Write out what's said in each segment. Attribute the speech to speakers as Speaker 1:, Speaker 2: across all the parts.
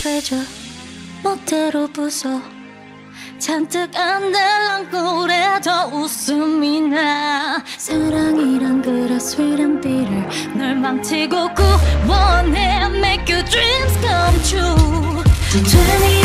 Speaker 1: treasure 멋대로 부숴 잔뜩 안달랑고 그래도 웃음이 나 사랑이란 그래 sweet and bitter 널 망치고 구원해 make your dreams come true 20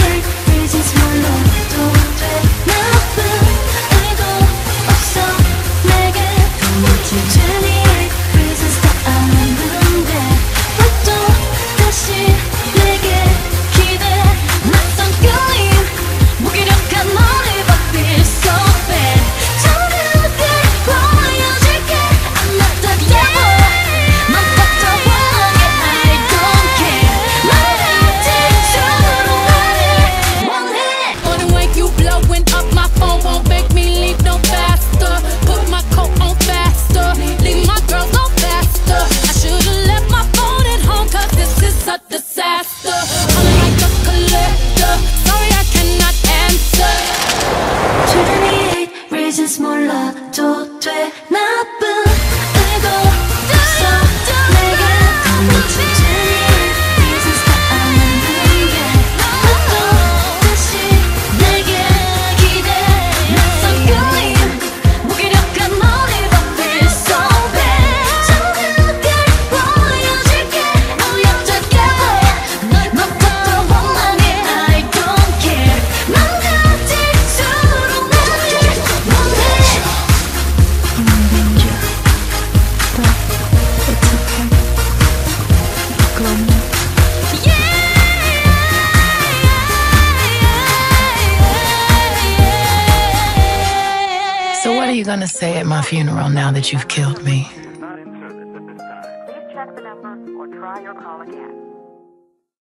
Speaker 1: 나도 돼 나?
Speaker 2: Are you going to say at my funeral now that you've killed me?